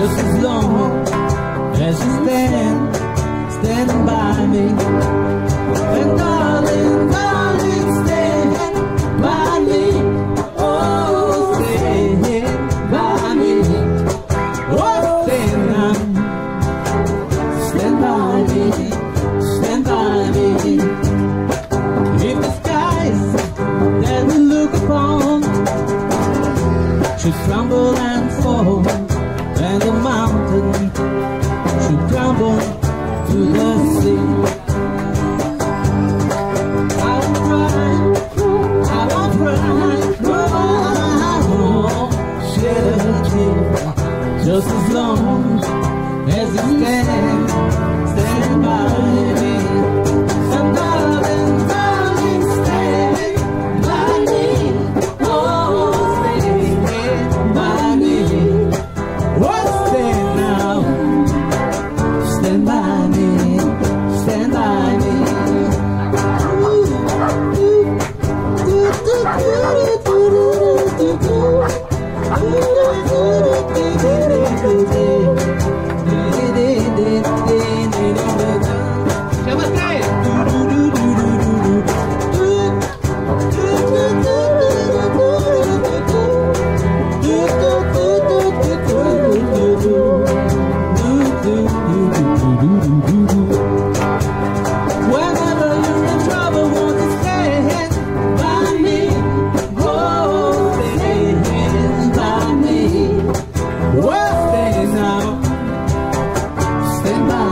just as long as you stand, stand by me. And darling, darling, stand by me. Oh, stand by me. Oh, stand, stand by me should crumble and fall, and the should crumble to the sea. I will cry, no, I won't shed a tear, just as long as it stands. Bye.